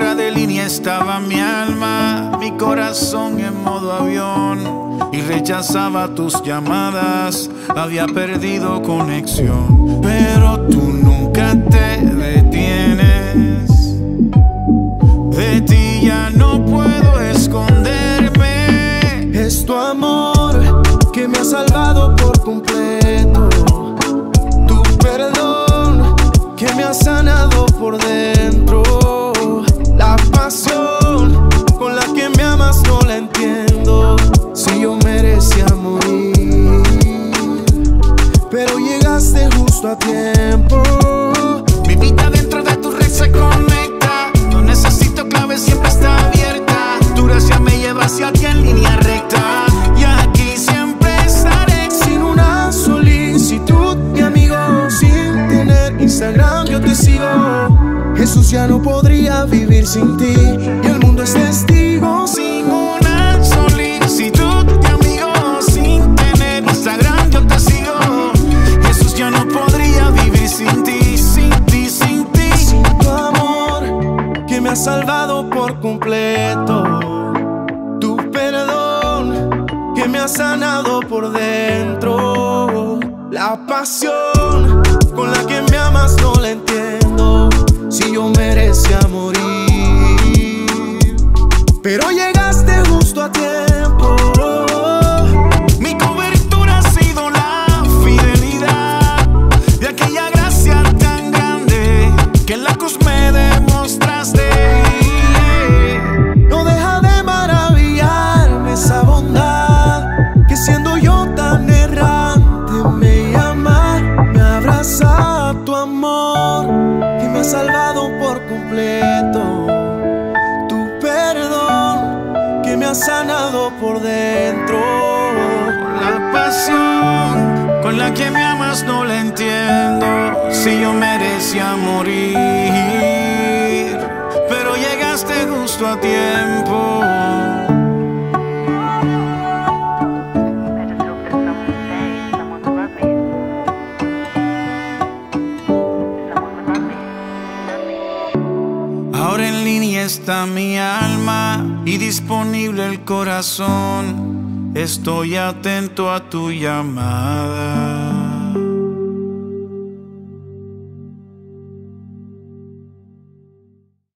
De línea estaba mi alma, mi corazón en modo avión y rechazaba tus llamadas, había perdido conexión, pero tú nunca justo a tiempo. Mi vida dentro de tu red se conecta. No necesito clave, siempre está abierta. Tu gracia me lleva hacia ti en línea recta. Y aquí siempre estaré. Sin una solicitud, mi amigo, sin tener Instagram, yo te sigo. Jesús ya no podría vivir sin ti. Y el mundo es testigo. Ha salvado por completo. Tu perdón que me ha sanado por dentro. La pasión con la que me amas no la entiendo. Si yo merecía morir, pero llegaste justo a tiempo. Ha sanado por dentro. La pasión con la que me amas no la entiendo. Si yo merecía morir, pero llegaste justo a tiempo. Ahora en línea está mi alma y disponible el corazón. Estoy atento a tu llamada.